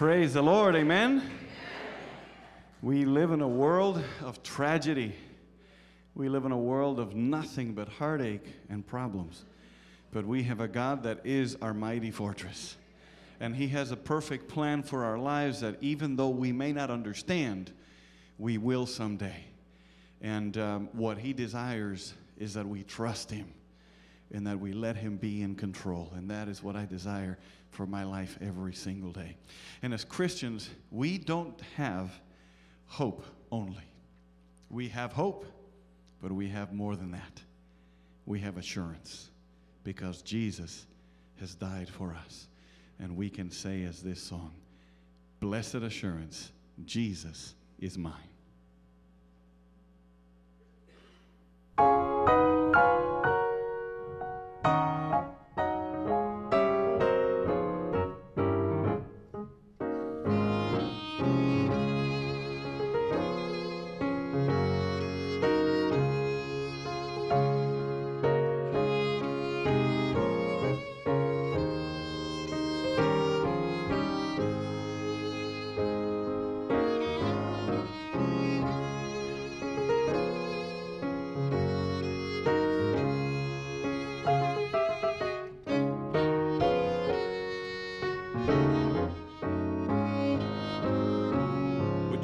Praise the Lord, amen. We live in a world of tragedy. We live in a world of nothing but heartache and problems. But we have a God that is our mighty fortress. And He has a perfect plan for our lives that even though we may not understand, we will someday. And um, what He desires is that we trust Him and that we let Him be in control. And that is what I desire for my life every single day. And as Christians, we don't have hope only. We have hope, but we have more than that. We have assurance because Jesus has died for us. And we can say, as this song, Blessed assurance, Jesus is mine.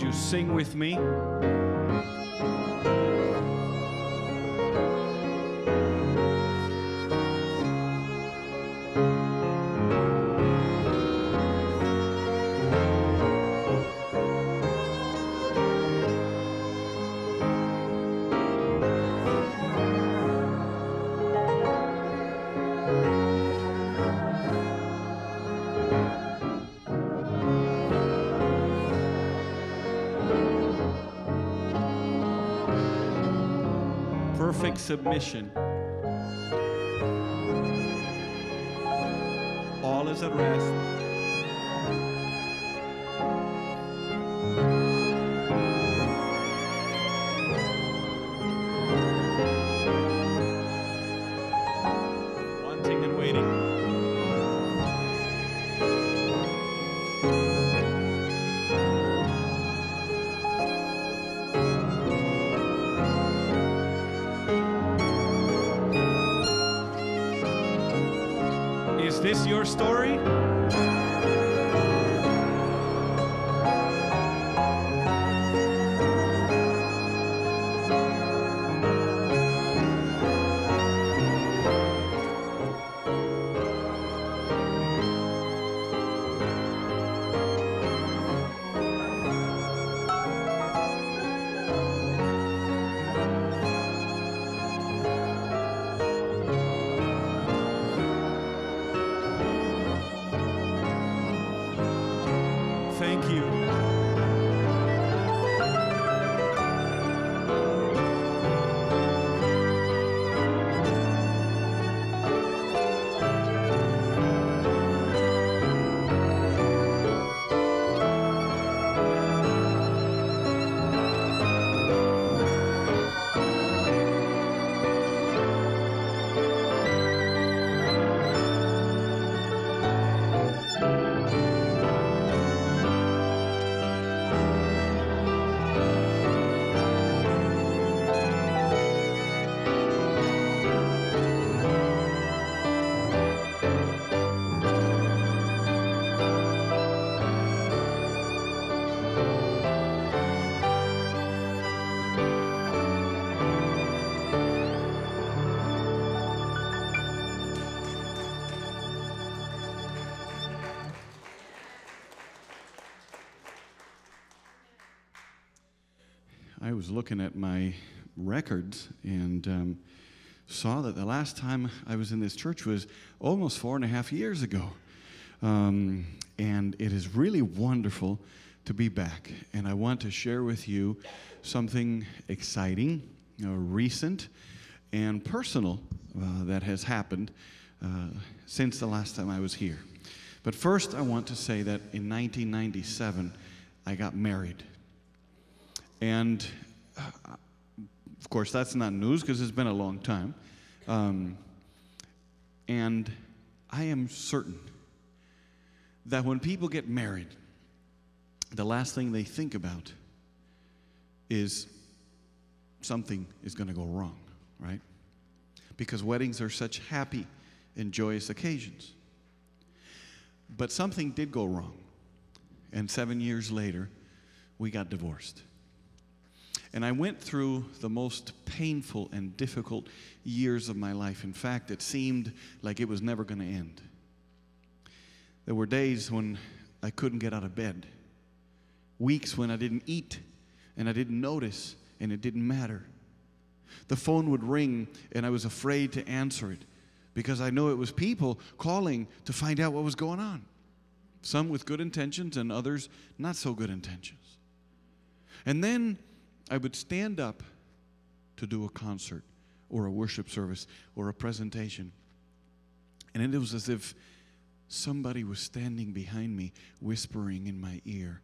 You sing with me? Submission. All is at rest. This your story? Thank you. Was looking at my records and um, saw that the last time I was in this church was almost four and a half years ago. Um, and it is really wonderful to be back. And I want to share with you something exciting, uh, recent, and personal uh, that has happened uh, since the last time I was here. But first, I want to say that in 1997, I got married. And uh, of course, that's not news because it's been a long time. Um, and I am certain that when people get married, the last thing they think about is something is going to go wrong, right? Because weddings are such happy and joyous occasions. But something did go wrong. And seven years later, we got divorced. And I went through the most painful and difficult years of my life. In fact, it seemed like it was never going to end. There were days when I couldn't get out of bed, weeks when I didn't eat and I didn't notice and it didn't matter. The phone would ring and I was afraid to answer it because I know it was people calling to find out what was going on. Some with good intentions and others not so good intentions. And then I would stand up to do a concert or a worship service or a presentation. And it was as if somebody was standing behind me, whispering in my ear,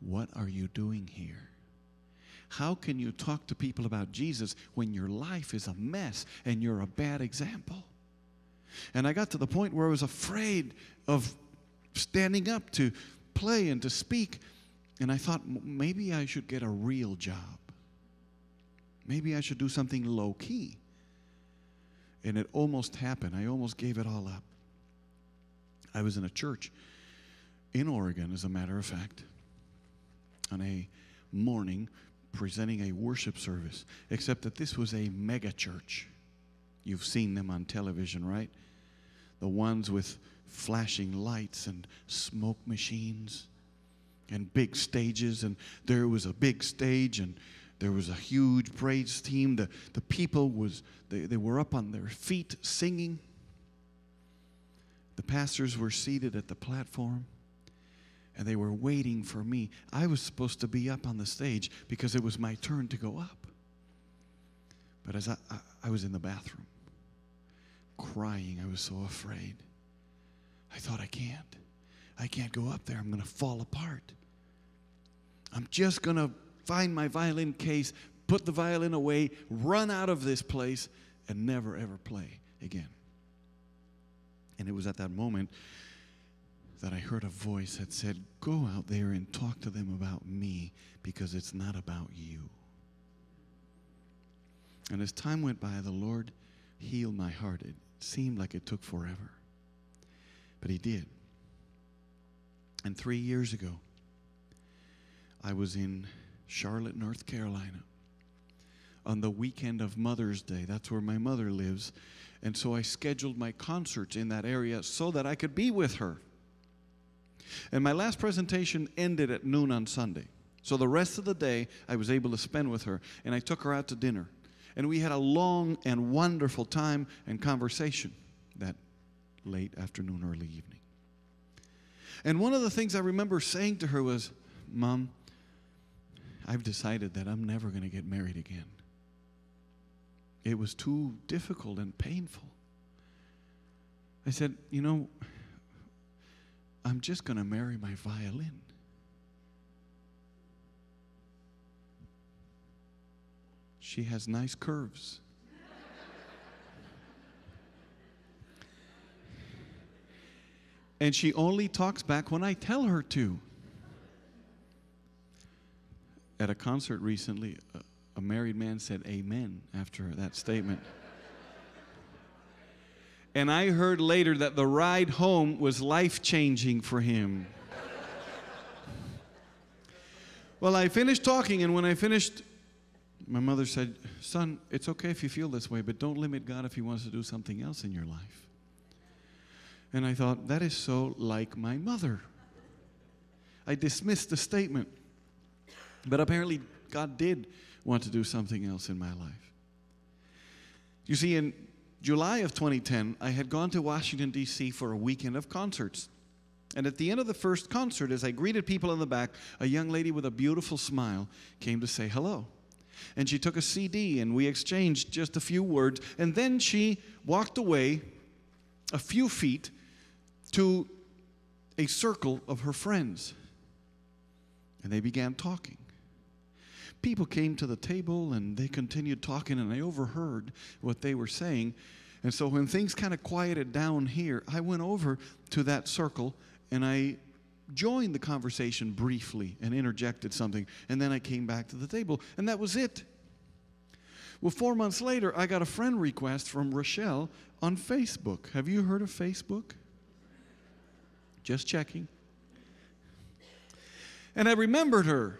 What are you doing here? How can you talk to people about Jesus when your life is a mess and you're a bad example? And I got to the point where I was afraid of standing up to play and to speak. And I thought maybe I should get a real job. Maybe I should do something low key. And it almost happened. I almost gave it all up. I was in a church in Oregon, as a matter of fact, on a morning presenting a worship service, except that this was a mega church. You've seen them on television, right? The ones with flashing lights and smoke machines and big stages. And there was a big stage and there was a huge praise team. The, the people was they, they were up on their feet singing. The pastors were seated at the platform and they were waiting for me. I was supposed to be up on the stage because it was my turn to go up. But as I, I, I was in the bathroom, crying, I was so afraid. I thought, I can't. I can't go up there. I'm going to fall apart. I'm just going to find my violin case, put the violin away, run out of this place, and never ever play again. And it was at that moment that I heard a voice that said, Go out there and talk to them about me because it's not about you. And as time went by, the Lord healed my heart. It seemed like it took forever, but He did. And three years ago, I was in Charlotte, North Carolina on the weekend of Mother's Day. That's where my mother lives. And so I scheduled my concerts in that area so that I could be with her. And my last presentation ended at noon on Sunday. So the rest of the day I was able to spend with her, and I took her out to dinner. And we had a long and wonderful time and conversation that late afternoon, early evening. And one of the things I remember saying to her was, Mom, I've decided that I'm never going to get married again. It was too difficult and painful. I said, You know, I'm just going to marry my violin. She has nice curves. And she only talks back when I tell her to. At a concert recently, a, married man said amen after that statement. And I heard later that the ride home was life changing for him. well, I finished talking, and when I finished, my mother said, Son, it's okay if you feel this way, but don't limit God if He wants to do something else in your life. And I thought, that is so like my mother. I dismissed the statement, but apparently God did want to do something else in my life. You see, in July of 2010, I had gone to Washington, D.C. for a weekend of concerts. And at the end of the first concert, as I greeted people in the back, a young lady with a beautiful smile came to say hello. And she took a CD and we exchanged just a few words. And then she walked away a few feet to a circle of her friends. And they began talking people came to the table and they continued talking, and I overheard what they were saying. And so when things kind of quieted down here, I went over to that circle and I joined the conversation briefly and interjected something, and then I came back to the table, and that was it. Well, four months later, I got a friend request from Rochelle on Facebook. Have you heard of Facebook? Just checking. And I remembered her.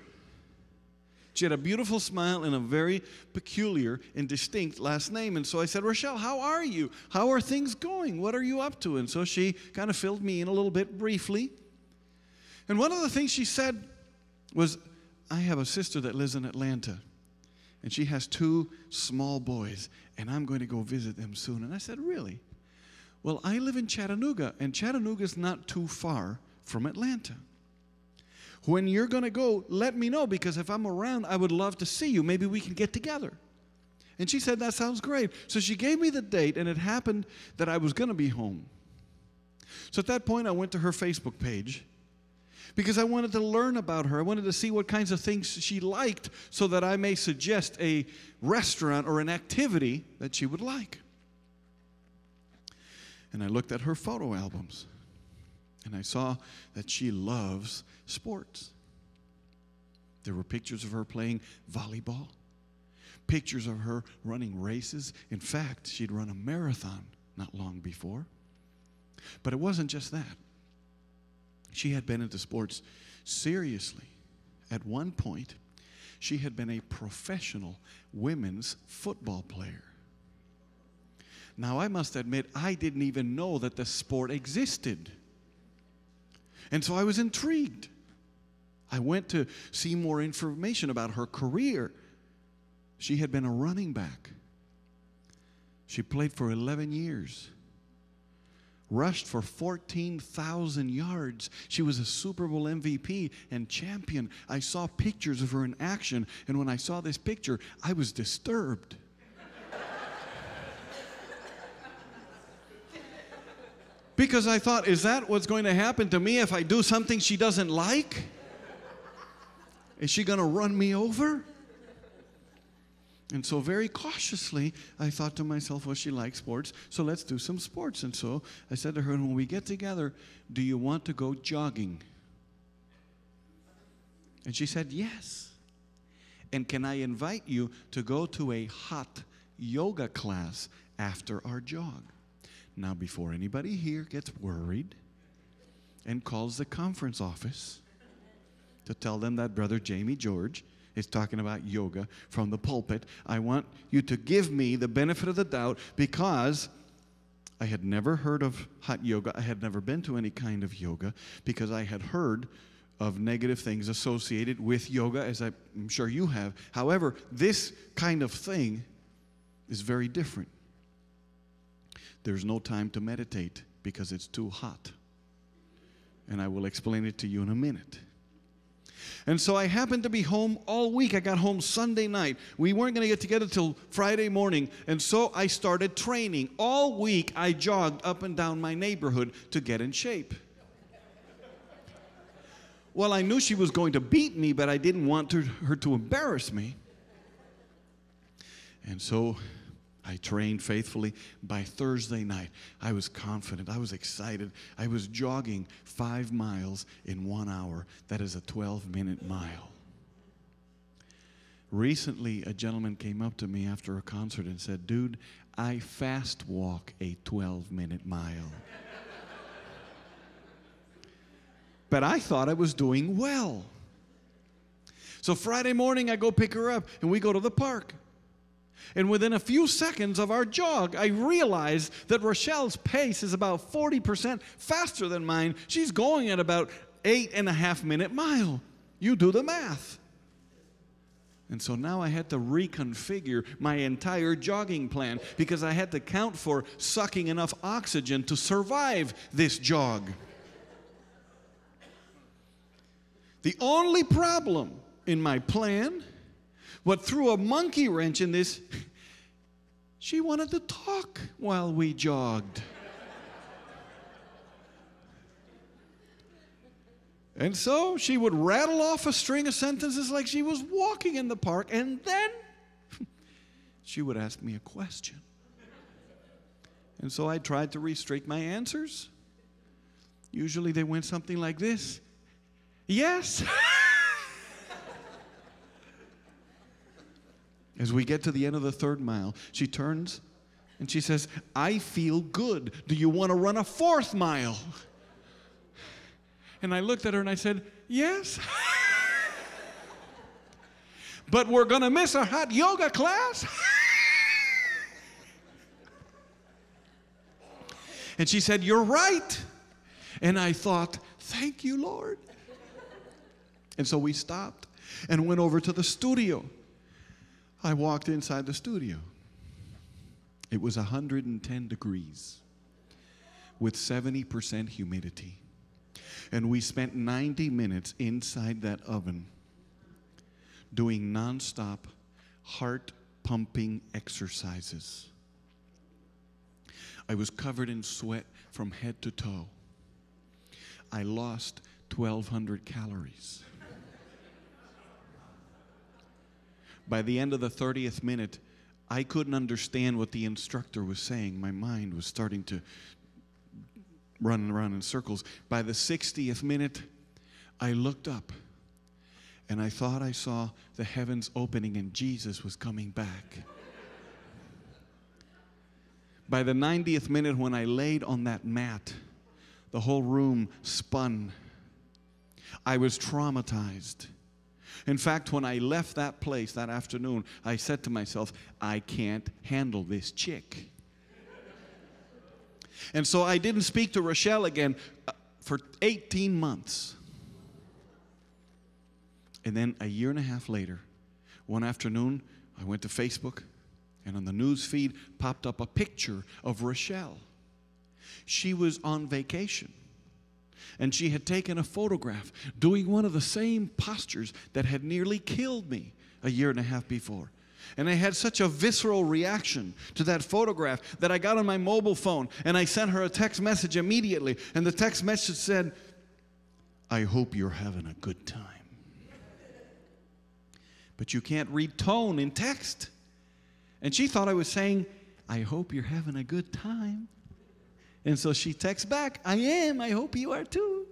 She had a beautiful smile and a very peculiar and distinct last name. And so I said, Rochelle, how are you? How are things going? What are you up to? And so she kind of filled me in a little bit briefly. And one of the things she said was, I have a sister that lives in Atlanta, and she has two small boys, and I'm going to go visit them soon. And I said, Really? Well, I live in Chattanooga, and Chattanooga is not too far from Atlanta. When you're going to go, let me know because if I'm around, I would love to see you. Maybe we can get together. And she said, That sounds great. So she gave me the date, and it happened that I was going to be home. So at that point, I went to her Facebook page because I wanted to learn about her. I wanted to see what kinds of things she liked so that I may suggest a restaurant or an activity that she would like. And I looked at her photo albums and I saw that she loves sports. There were pictures of her playing volleyball, pictures of her running races. In fact, she'd run a marathon not long before. But it wasn't just that. She had been into sports seriously. At one point, she had been a professional women's football player. Now, I must admit, I didn't even know that the sport existed. And so I was intrigued. I went to see more information about her career. She had been a running back. She played for 11 years, rushed for 14,000 yards. She was a Super Bowl MVP and champion. I saw pictures of her in action, and when I saw this picture, I was disturbed. Because I thought, is that what's going to happen to me if I do something she doesn't like? Is she going to run me over? And so, very cautiously, I thought to myself, well, she likes sports, so let's do some sports. And so I said to her, when we get together, do you want to go jogging? And she said, yes. And can I invite you to go to a hot yoga class after our jog? Now, before anybody here gets worried and calls the conference office to tell them that Brother Jaime Jorge is talking about yoga from the pulpit, I want you to give me the benefit of the doubt because I had never heard of hot yoga. I had never been to any kind of yoga because I had heard of negative things associated with yoga, as I'm sure you have. However, this kind of thing is very different. There's no time to meditate because it's too hot. And I will explain it to you in a minute. And so I happened to be home all week. I got home Sunday night. We weren't going to get together till Friday morning. And so I started training. All week I jogged up and down my neighborhood to get in shape. Well, I knew she was going to beat me, but I didn't want her to embarrass me. And so I trained faithfully. By Thursday night, I was confident. I was excited. I was jogging five miles in one hour. That is a 12 minute mile. Recently, a gentleman came up to me after a concert and said, Dude, I fast walk a 12 minute mile. but I thought I was doing well. So Friday morning, I go pick her up and we go to the park. And within a few seconds of our jog, I realized that Rochelle's pace is about 40% faster than mine. She's going at about eight and a half minute mile. You do the math. And so now I had to reconfigure my entire jogging plan because I had to count for sucking enough oxygen to survive this jog. The only problem in my plan what threw a monkey wrench in this, she wanted to talk while we jogged. And so she would rattle off a string of sentences like she was walking in the park, and then she would ask me a question. And so I tried to restrict my answers. Usually they went something like this Yes. As we get to the end of the third mile, she turns and she says, I feel good. Do you want to run a fourth mile? And I looked at her and I said, Yes. but we're going to miss our hot yoga class. and she said, You're right. And I thought, Thank you, Lord. And so we stopped and went over to the studio. I walked inside the studio. It was 110 degrees with 70% humidity. And we spent 90 minutes inside that oven doing nonstop heart pumping exercises. I was covered in sweat from head to toe. I lost 1,200 calories. By the end of the 30th minute, I couldn't understand what the instructor was saying. My mind was starting to run around in circles. By the 60th minute, I looked up and I thought I saw the heavens opening and Jesus was coming back. By the 90th minute, when I laid on that mat, the whole room spun. I was traumatized. In fact, when I left that place that afternoon, I said to myself, I can't handle this chick. And so I didn't speak to Rochelle again uh, for 18 months. And then a year and a half later, one afternoon, I went to Facebook, and on the news feed popped up a picture of Rochelle. She was on vacation and she had taken a photograph doing one of the same postures that had nearly killed me a year and a half before. And I had such a visceral reaction to that photograph that I got on my mobile phone and I sent her a text message immediately. And the text message said, I hope you're having a good time. But you can't read tone in text. And she thought I was saying, I hope you're having a good time. And so she texts back, I am. I hope you are too.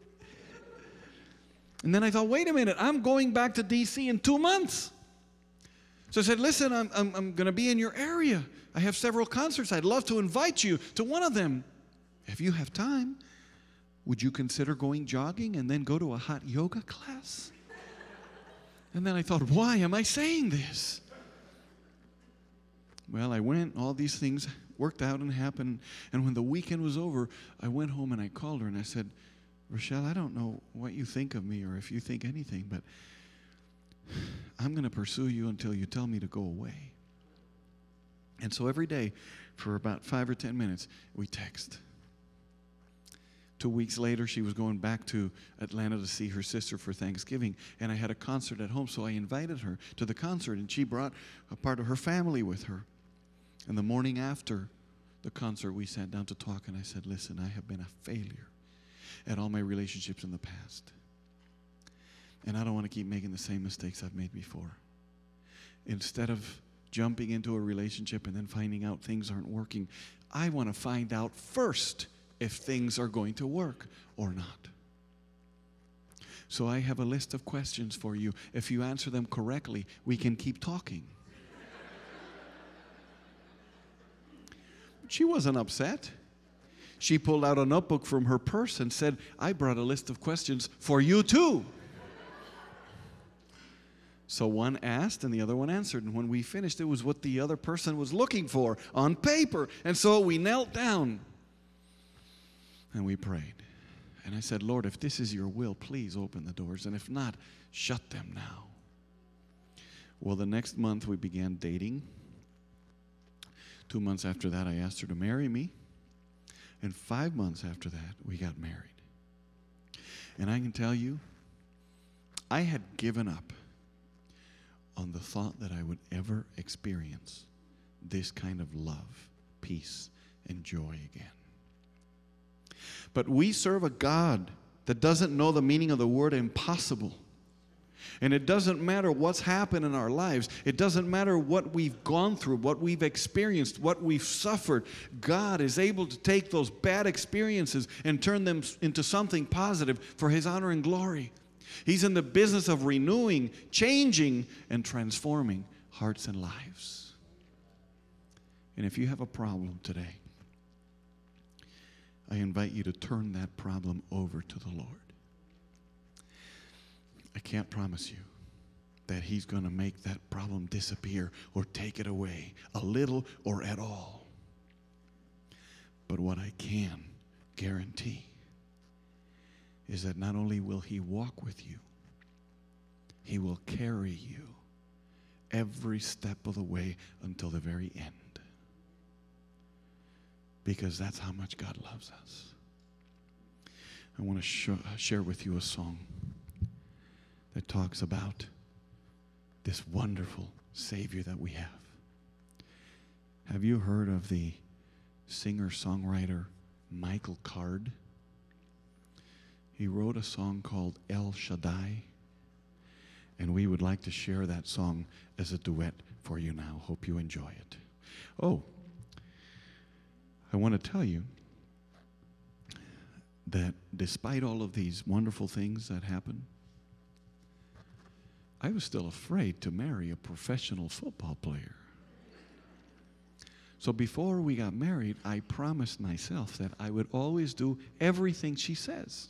And then I thought, wait a minute, I'm going back to DC in two months. So I said, listen, I'm, I'm, I'm going to be in your area. I have several concerts. I'd love to invite you to one of them. If you have time, would you consider going jogging and then go to a hot yoga class? And then I thought, why am I saying this? Well, I went, all these things worked out and happened. And when the weekend was over, I went home and I called her and I said, Rochelle, I don't know what you think of me or if you think anything, but I'm going to pursue you until you tell me to go away. And so every day, for about five or ten minutes, we text. Two weeks later, she was going back to Atlanta to see her sister for Thanksgiving, and I had a concert at home, so I invited her to the concert, and she brought a part of her family with her. And the morning after the concert, we sat down to talk, and I said, Listen, I have been a failure at all my relationships in the past. And I don't want to keep making the same mistakes I've made before. Instead of jumping into a relationship and then finding out things aren't working, I want to find out first if things are going to work or not. So I have a list of questions for you. If you answer them correctly, we can keep talking. She wasn't upset. She pulled out a notebook from her purse and said, I brought a list of questions for you too. So one asked and the other one answered. And when we finished, it was what the other person was looking for on paper. And so we knelt down and we prayed. And I said, Lord, if this is your will, please open the doors. And if not, shut them now. Well, the next month we began dating. Two months after that, I asked her to marry me. And five months after that, we got married. And I can tell you, I had given up on the thought that I would ever experience this kind of love, peace, and joy again. But we serve a God that doesn't know the meaning of the word impossible. And it doesn't matter what's happened in our lives. It doesn't matter what we've gone through, what we've experienced, what we've suffered. God is able to take those bad experiences and turn them into something positive for His honor and glory. He's in the business of renewing, changing, and transforming hearts and lives. And if you have a problem today, I invite you to turn that problem over to the Lord. I can't promise you that He's going to make that problem disappear or take it away, a little or at all. But what I can guarantee is that not only will He walk with you, He will carry you every step of the way until the very end. Because that's how much God loves us. I want to sh- uh, share with you a song that talks about this wonderful Savior that we have. Have you heard of the singer songwriter Michael Card? He wrote a song called El Shaddai, and we would like to share that song as a duet for you now. Hope you enjoy it. Oh, I want to tell you that despite all of these wonderful things that happen, I was still afraid to marry a professional football player. So before we got married, I promised myself that I would always do everything she says.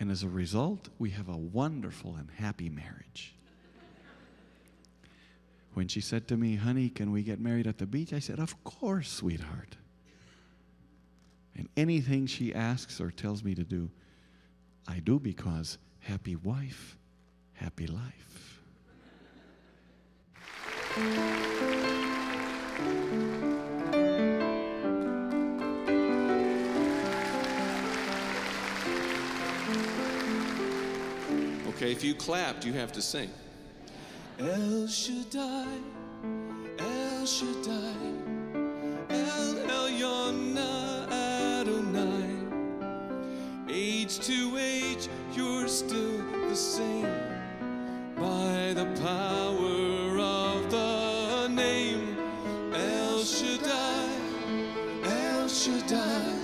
And as a result, we have a wonderful and happy marriage. When she said to me, Honey, can we get married at the beach? I said, Of course, sweetheart. And anything she asks or tells me to do, I do because happy wife, happy life. Okay, if you clapped, you have to sing. El Shaddai, El Shaddai, El Elyon Adonai. Age to age, you're still the same. Power of the name, El Shaddai, El Shaddai,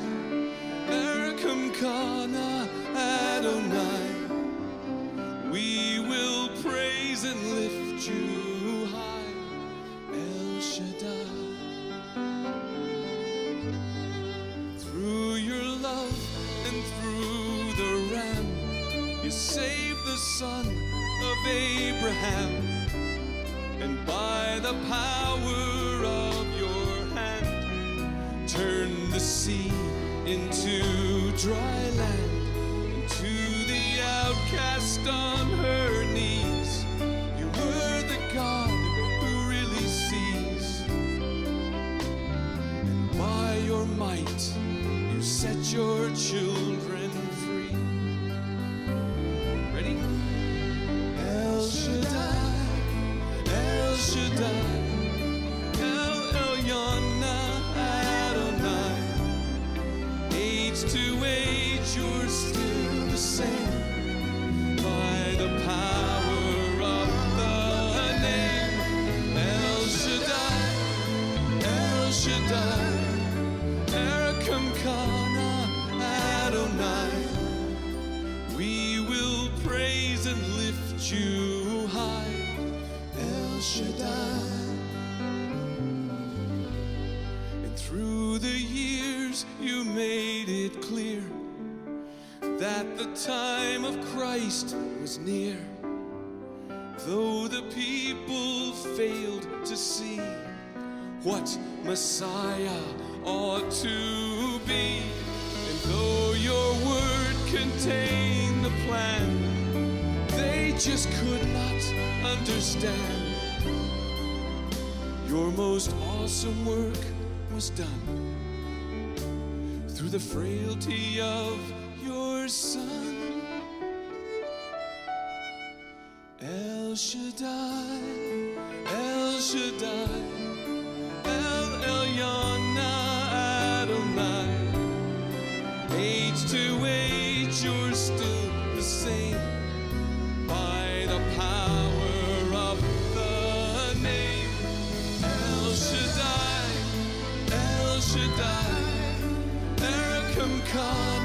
Erkamka na Adonai. We will praise and lift you high, El Shaddai. Through your love and through the Ram, you save the of Abraham. And by the power of your hand, turned the sea into dry land. And to the outcast on Christ was near. Though the people failed to see what Messiah ought to be, and though your word contained the plan, they just could not understand. Your most awesome work was done through the frailty of your son. Shaddai, El Shaddai, El Elyon Adonai. Age to age, you're still the same. By the power of the name, El Shaddai, El Shaddai, Erkamka na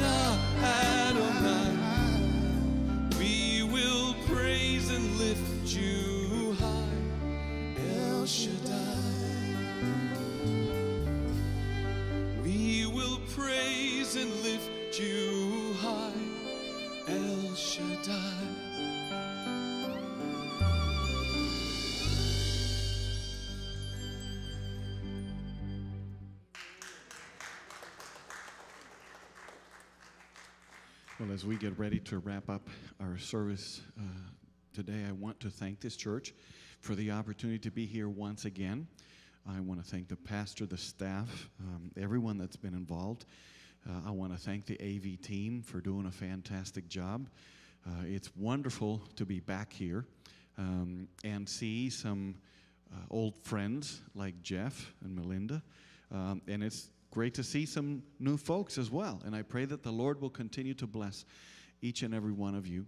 We will praise and lift you high, El Shaddai. Well, as we get ready to wrap up our service uh, today, I want to thank this church for the opportunity to be here once again. I want to thank the pastor, the staff, um, everyone that's been involved. Uh, I want to thank the AV team for doing a fantastic job. Uh, it's wonderful to be back here um, and see some uh, old friends like Jeff and Melinda. Um, and it's great to see some new folks as well. And I pray that the Lord will continue to bless each and every one of you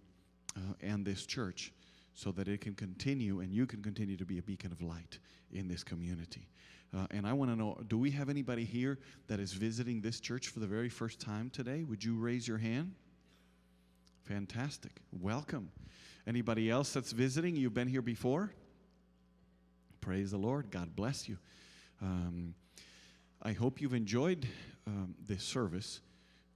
uh, and this church so that it can continue and you can continue to be a beacon of light in this community. Uh, and I want to know do we have anybody here that is visiting this church for the very first time today? Would you raise your hand? Fantastic. Welcome. Anybody else that's visiting? You've been here before? Praise the Lord. God bless you. Um, I hope you've enjoyed um, this service,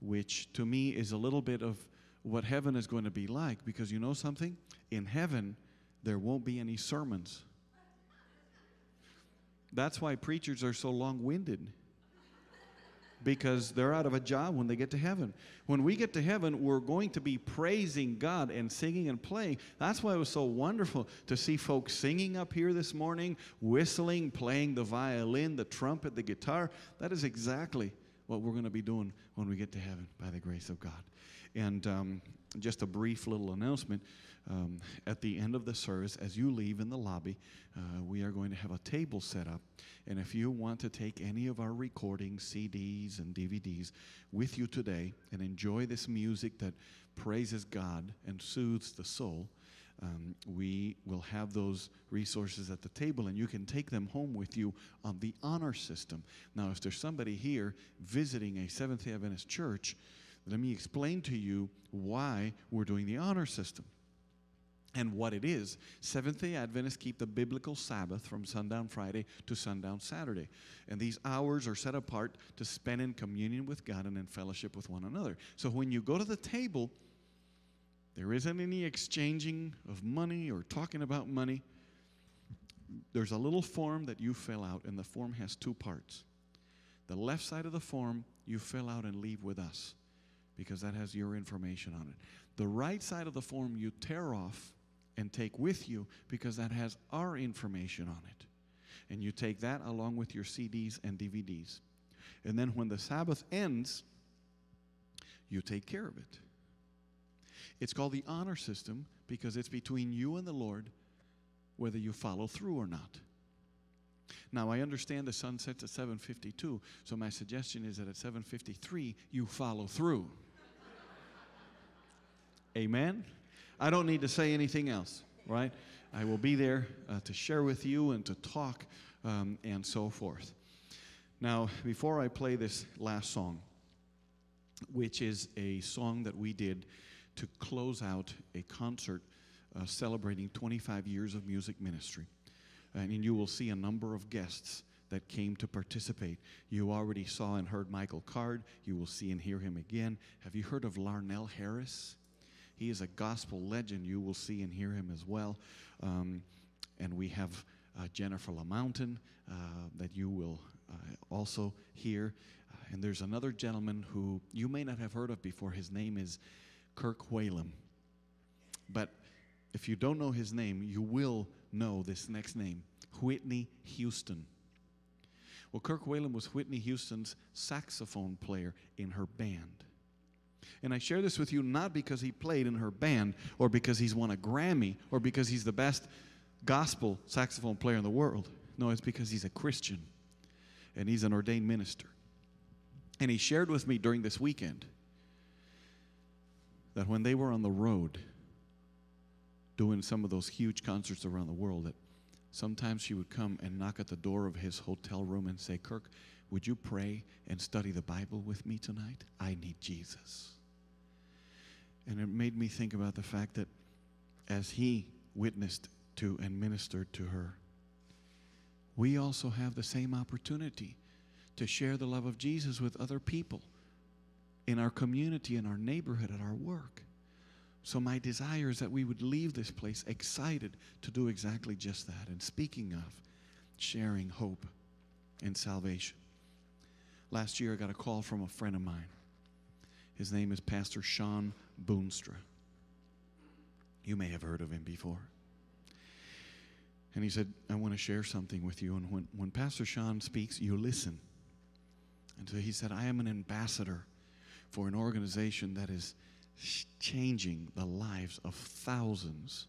which to me is a little bit of what heaven is going to be like because you know something? In heaven, there won't be any sermons. That's why preachers are so long winded because they're out of a job when they get to heaven. When we get to heaven, we're going to be praising God and singing and playing. That's why it was so wonderful to see folks singing up here this morning, whistling, playing the violin, the trumpet, the guitar. That is exactly what we're going to be doing when we get to heaven by the grace of God. And um, just a brief little announcement. Um, at the end of the service, as you leave in the lobby, uh, we are going to have a table set up. And if you want to take any of our recordings, CDs, and DVDs with you today and enjoy this music that praises God and soothes the soul, um, we will have those resources at the table and you can take them home with you on the honor system. Now, if there's somebody here visiting a Seventh day Adventist church, let me explain to you why we're doing the honor system and what it is. Seventh day Adventists keep the biblical Sabbath from sundown Friday to sundown Saturday. And these hours are set apart to spend in communion with God and in fellowship with one another. So when you go to the table, there isn't any exchanging of money or talking about money. There's a little form that you fill out, and the form has two parts. The left side of the form you fill out and leave with us because that has your information on it. The right side of the form you tear off and take with you because that has our information on it. And you take that along with your CDs and DVDs. And then when the Sabbath ends, you take care of it. It's called the honor system because it's between you and the Lord whether you follow through or not. Now I understand the sun sets at 7:52, so my suggestion is that at 7:53 you follow through. Amen. I don't need to say anything else, right? I will be there uh, to share with you and to talk um, and so forth. Now, before I play this last song, which is a song that we did to close out a concert uh, celebrating 25 years of music ministry. And you will see a number of guests that came to participate. You already saw and heard Michael Card. You will see and hear him again. Have you heard of Larnelle Harris? He is a gospel legend. You will see and hear him as well. Um, and we have uh, Jennifer LaMountain uh, that you will uh, also hear. Uh, and there's another gentleman who you may not have heard of before. His name is Kirk Whalum. But if you don't know his name, you will know this next name Whitney Houston. Well, Kirk Whalum was Whitney Houston's saxophone player in her band. And I share this with you not because he played in her band or because he's won a Grammy or because he's the best gospel saxophone player in the world. No, it's because he's a Christian and he's an ordained minister. And he shared with me during this weekend that when they were on the road doing some of those huge concerts around the world, that sometimes she would come and knock at the door of his hotel room and say, Kirk, would you pray and study the Bible with me tonight? I need Jesus. And it made me think about the fact that as he witnessed to and ministered to her, we also have the same opportunity to share the love of Jesus with other people in our community, in our neighborhood, at our work. So, my desire is that we would leave this place excited to do exactly just that. And speaking of sharing hope and salvation, last year I got a call from a friend of mine. His name is Pastor Shawn Boonstra. You may have heard of him before. And he said, I want to share something with you. And when, when Pastor Shawn speaks, you listen. And so he said, I am an ambassador for an organization that is changing the lives of thousands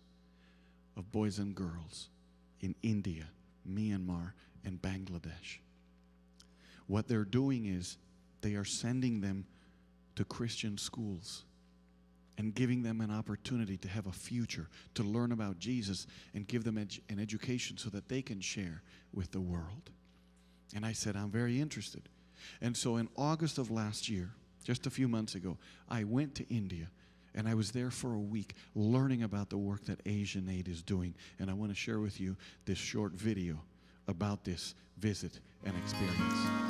of boys and girls in India, Myanmar, and Bangladesh. What they're doing is they are sending them to Christian schools and giving them an opportunity to have a future, to learn about Jesus, and give them an education so that they can share with the world. And I said, I'm very interested. And so in August of last year, just a few months ago, I went to India and I was there for a week learning about the work that Asian Aid is doing. And I want to share with you this short video about this visit and experience.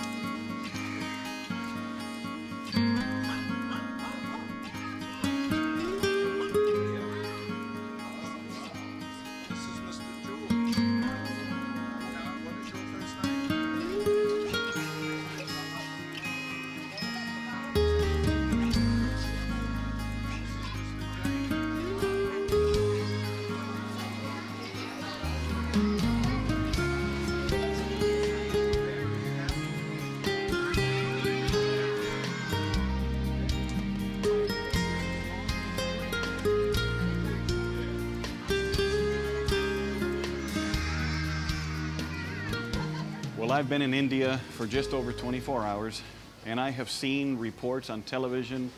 I've been in India for just over 24 hours, and I have seen reports on television,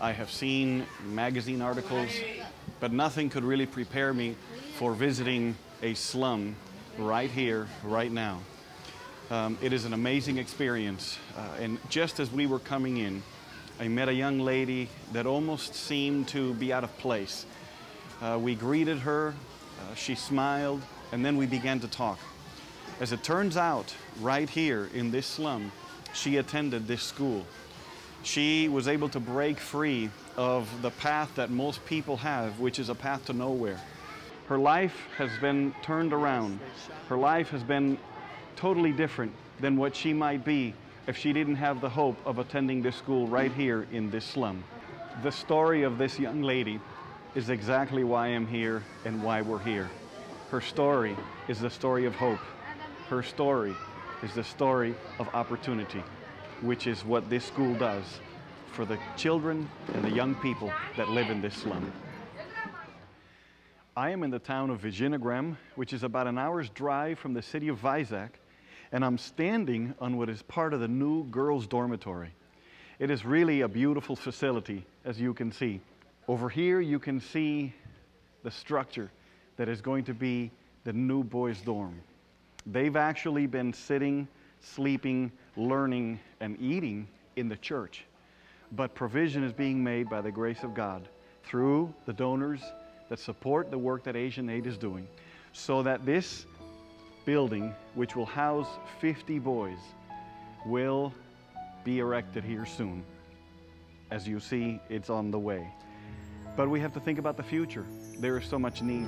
I have seen magazine articles, but nothing could really prepare me for visiting a slum right here, right now. Um, it is an amazing experience, uh, and just as we were coming in, I met a young lady that almost seemed to be out of place. Uh, we greeted her, uh, she smiled, and then we began to talk. As it turns out, right here in this slum, she attended this school. She was able to break free of the path that most people have, which is a path to nowhere. Her life has been turned around. Her life has been totally different than what she might be if she didn't have the hope of attending this school right here in this slum. The story of this young lady is exactly why I'm here and why we're here. Her story is the story of hope. Her story is the story of opportunity, which is what this school does for the children and the young people that live in this slum. I am in the town of Vijayanagram, which is about an hour's drive from the city of Vizag, and I'm standing on what is part of the new girls' dormitory. It is really a beautiful facility, as you can see. Over here, you can see the structure that is going to be the new boys' dorm. They've actually been sitting, sleeping, learning, and eating in the church. But provision is being made by the grace of God through the donors that support the work that Asian Aid is doing, so that this building, which will house 50 boys, will be erected here soon. As you see, it's on the way. But we have to think about the future. There is so much need.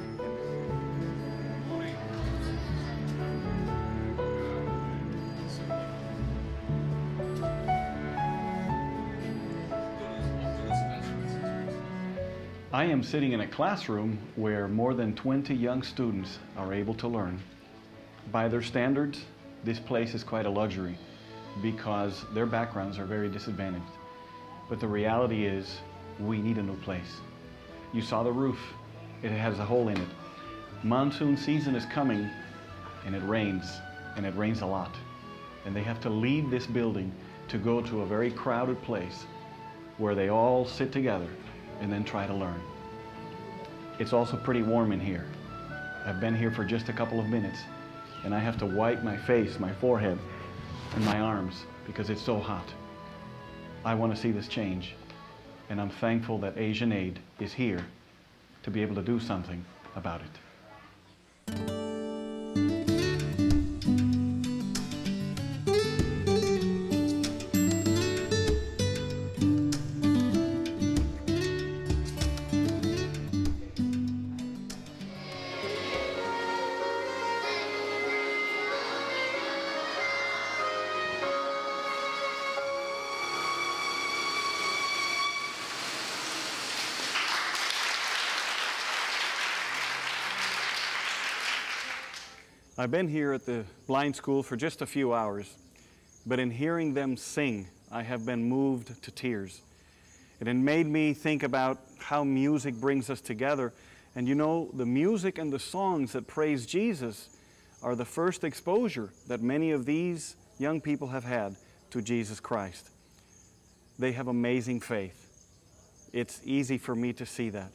I am sitting in a classroom where more than 20 young students are able to learn. By their standards, this place is quite a luxury because their backgrounds are very disadvantaged. But the reality is, we need a new place. You saw the roof, it has a hole in it. Monsoon season is coming and it rains, and it rains a lot. And they have to leave this building to go to a very crowded place where they all sit together and then try to learn. It's also pretty warm in here. I've been here for just a couple of minutes and I have to wipe my face, my forehead, and my arms because it's so hot. I want to see this change and I'm thankful that Asian Aid is here to be able to do something about it. Been here at the blind school for just a few hours, but in hearing them sing, I have been moved to tears. And it had made me think about how music brings us together. And you know, the music and the songs that praise Jesus are the first exposure that many of these young people have had to Jesus Christ. They have amazing faith. It's easy for me to see that.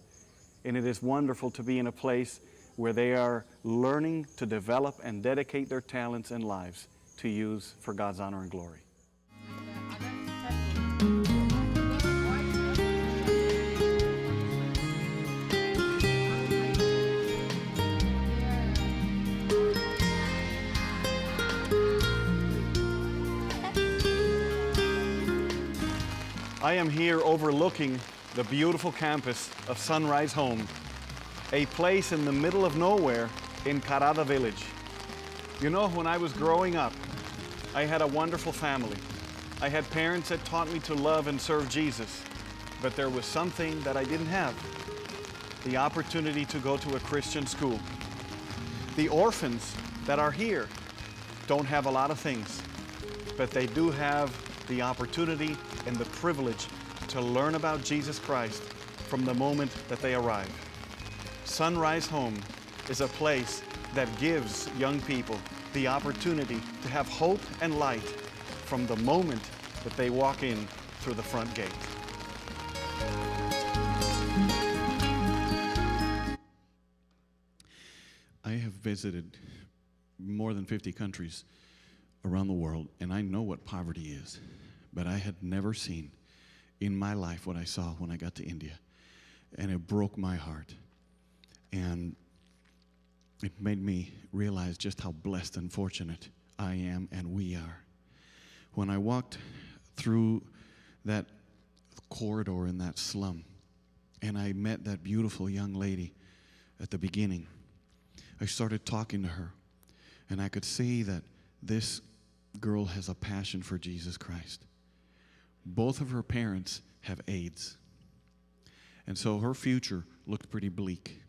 And it is wonderful to be in a place where they are learning to develop and dedicate their talents and lives to use for God's honor and glory. I am here overlooking the beautiful campus of Sunrise Home, a place in the middle of nowhere in Karada Village. You know, when I was growing up, I had a wonderful family. I had parents that taught me to love and serve Jesus, but there was something that I didn't have the opportunity to go to a Christian school. The orphans that are here don't have a lot of things, but they do have the opportunity and the privilege to learn about Jesus Christ from the moment that they arrive. Sunrise Home is a place that gives young people the opportunity to have hope and light from the moment that they walk in through the front gate. I have visited more than 50 countries around the world, and I know what poverty is, but I had never seen in my life what I saw when I got to India. And it broke my heart. And it made me realize just how blessed and fortunate I am and we are. When I walked through that corridor in that slum and I met that beautiful young lady at the beginning, I started talking to her. And I could see that this girl has a passion for Jesus Christ. Both of her parents have AIDS. And so her future looked pretty bleak.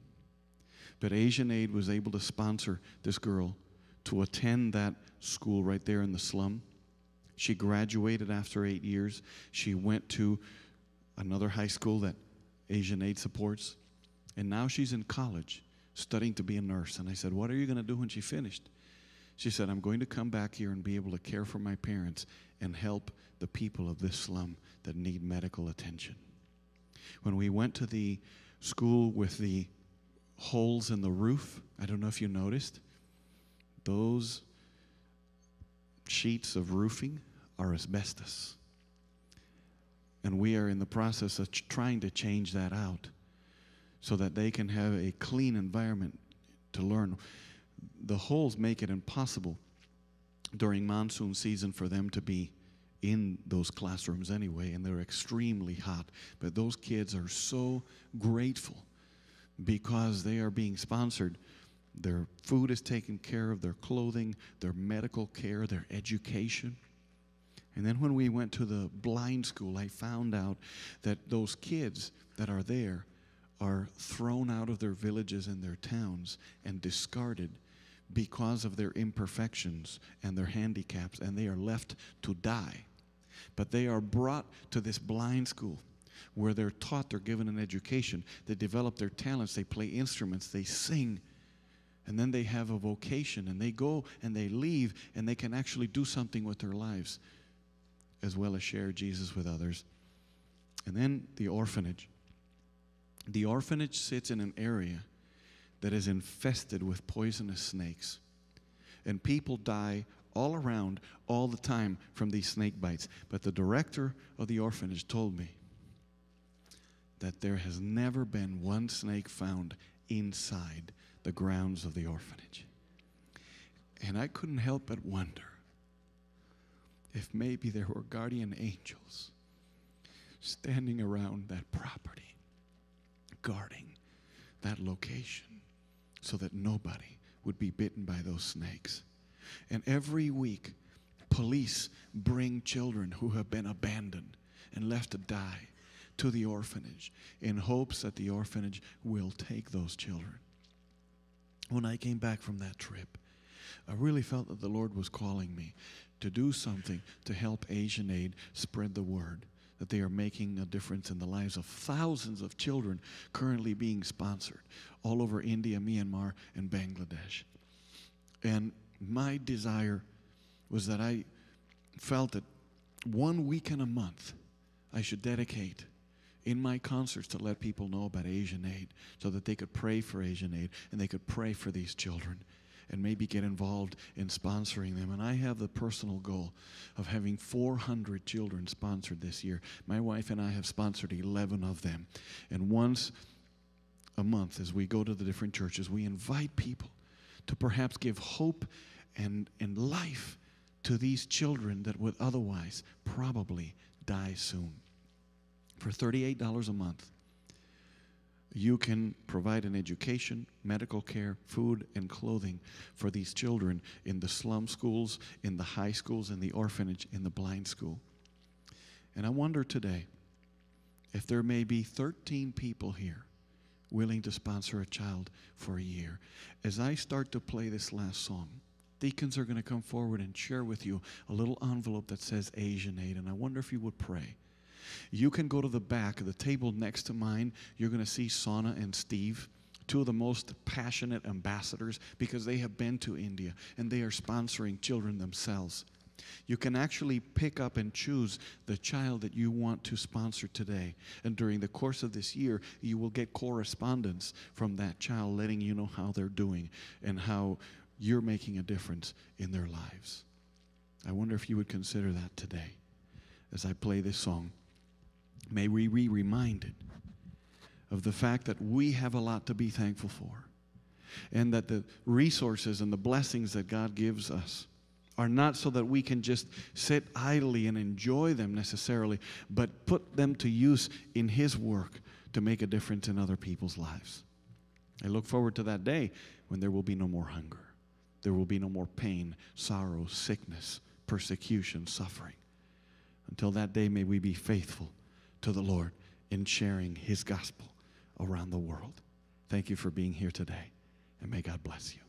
But Asian Aid was able to sponsor this girl to attend that school right there in the slum. She graduated after eight years. She went to another high school that Asian Aid supports. And now she's in college studying to be a nurse. And I said, What are you going to do when she finished? She said, I'm going to come back here and be able to care for my parents and help the people of this slum that need medical attention. When we went to the school with the holes in the roof, I don't know if you noticed, those sheets of roofing are asbestos. And we are in the process of trying to change that out so that they can have a clean environment to learn. The holes make it impossible during monsoon season for them to be in those classrooms anyway, and they're extremely hot. But those kids are so grateful because they are being sponsored. Their food is taken care of, their clothing, their medical care, their education. And then when we went to the blind school, I found out that those kids that are there are thrown out of their villages and their towns and discarded because of their imperfections and their handicaps, and they are left to die. But they are brought to this blind school where they're taught, they're given an education, they develop their talents, they play instruments, they sing, and then they have a vocation, and they go and they leave, and they can actually do something with their lives as well as share Jesus with others. And then the orphanage. The orphanage sits in an area that is infested with poisonous snakes. And people die all around all the time from these snake bites. But the director of the orphanage told me that there has never been one snake found inside the grounds of the orphanage. And I couldn't help but wonder if maybe there were guardian angels standing around that property, guarding that location so that nobody would be bitten by those snakes. And every week, police bring children who have been abandoned and left to die to the orphanage in hopes that the orphanage will take those children. When I came back from that trip, I really felt that the Lord was calling me to do something to help Asian Aid spread the word that they are making a difference in the lives of thousands of children currently being sponsored all over India, Myanmar, and Bangladesh. And my desire was that I felt that one weekend a month I should dedicate in my concerts to let people know about Asian Aid so that they could pray for Asian Aid and they could pray for these children and maybe get involved in sponsoring them. And I have the personal goal of having 400 children sponsored this year. My wife and I have sponsored 11 of them. And once a month, as we go to the different churches, we invite people to perhaps give hope and, and life to these children that would otherwise probably die soon. For $38 a month, you can provide an education, medical care, food, and clothing for these children in the slum schools, in the high schools, in the orphanage, in the blind school. And I wonder today if there may be 13 people here willing to sponsor a child for a year. As I start to play this last song, deacons are going to come forward and share with you a little envelope that says Asian Aid. And I wonder if you would pray. You can go to the back of the table next to mine. You're going to see Sana and Steve, two of the most passionate ambassadors because they have been to India and they are sponsoring children themselves. You can actually pick up and choose the child that you want to sponsor today. And during the course of this year, you will get correspondence from that child letting you know how they're doing and how you're making a difference in their lives. I wonder if you would consider that today as I play this song. May we be reminded of the fact that we have a lot to be thankful for and that the resources and the blessings that God gives us are not so that we can just sit idly and enjoy them necessarily, but put them to use in His work to make a difference in other people's lives. I look forward to that day when there will be no more hunger, there will be no more pain, sorrow, sickness, persecution, suffering. Until that day, may we be faithful to the Lord in sharing His gospel around the world. Thank you for being here today, and may God bless you.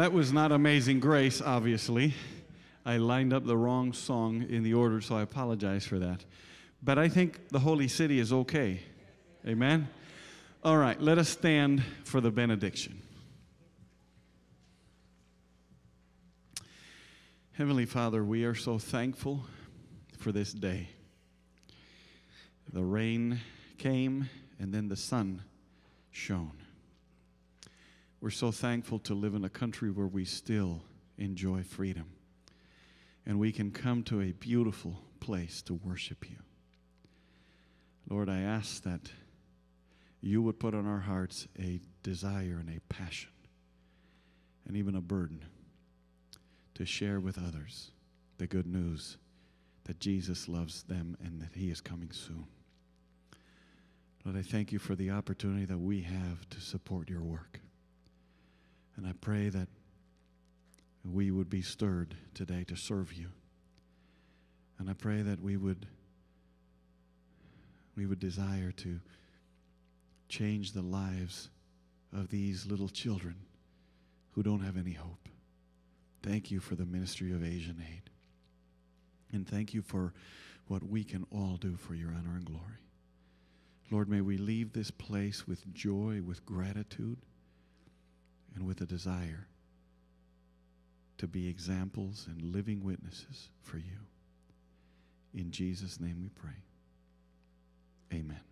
That was not Amazing Grace, obviously. I lined up the wrong song in the order, so I apologize for that. But I think the Holy City is okay. Amen? All right, let us stand for the benediction. Heavenly Father, we are so thankful for this day. The rain came and then the sun shone. We're so thankful to live in a country where we still enjoy freedom and we can come to a beautiful place to worship you. Lord, I ask that you would put on our hearts a desire and a passion and even a burden to share with others the good news that Jesus loves them and that he is coming soon. Lord, I thank you for the opportunity that we have to support your work. And I pray that we would be stirred today to serve you. And I pray that we would we would desire to change the lives of these little children who don't have any hope. Thank you for the ministry of Asian Aid. And thank you for what we can all do for your honor and glory. Lord, may we leave this place with joy, with gratitude, and with a desire to be examples and living witnesses for you. In Jesus' name we pray. Amen.